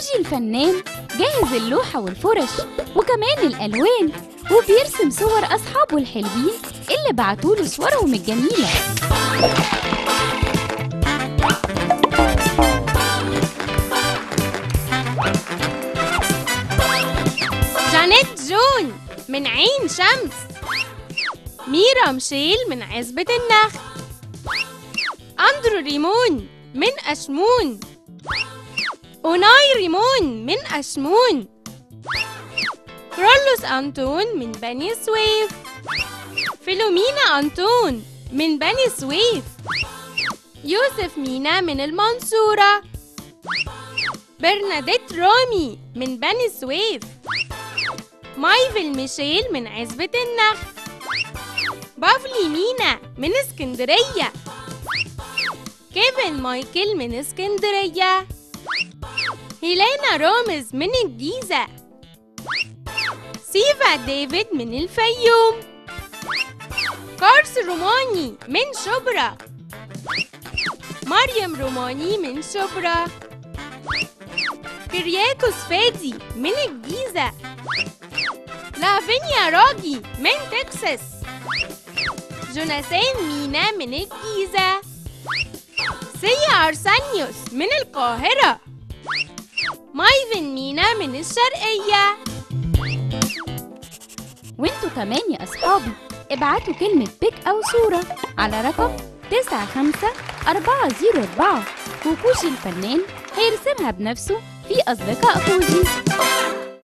فوجي الفنان جاهز اللوحة والفرش وكمان الألوان وبيرسم صور أصحابه الحلوين اللي بعتوله صورهم الجميلة. جانيت جون من عين شمس. ميرا مشيل من عزبة النخل. أندرو ريمون من أشمون. أوناي ريمون من أشمون. كرولوس أنطون من بني سويف. فيلومينا أنطون من بني سويف. يوسف مينا من المنصورة. برناديت رامي من بني سويف. مايفل ميشيل من عزبة النخل. بافلي مينا من اسكندرية. كيفن مايكل من اسكندرية. هيلانا رامز من الجيزة. سيفا ديفيد من الفيوم. كاراس روماني من شبرا. مريم روماني من شبرا. كرياكوس فادي من الجيزة. لافينيا راجي من تكساس. جوناثان مينا من الجيزة. سيا أرسانيوس من القاهرة. مايفن مينا من الشرقية. وانتوا كمان يا أصحابي ابعتوا كلمة pic أو صورة على رقم 95404 وكوجي الفنان هيرسمها بنفسه في أصدقاء فوجي